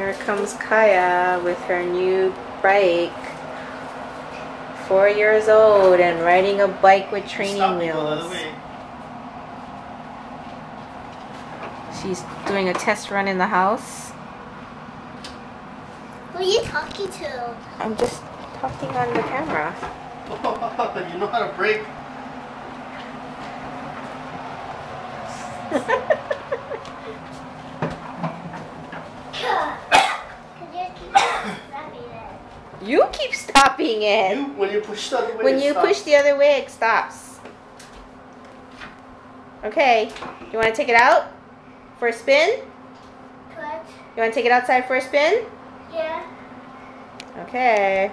Here comes Kaya with her new bike. Four years old and riding a bike with training Stop and go the other wheels. She's doing a test run in the house. Who are you talking to? I'm just talking on the camera. you know how to brake. Could you keep snapping it? You keep stopping it. You when you push the other way. when it you stops. push the other way, it stops. Okay, you want to take it out for a spin? What? You want to take it outside for a spin? Yeah. Okay.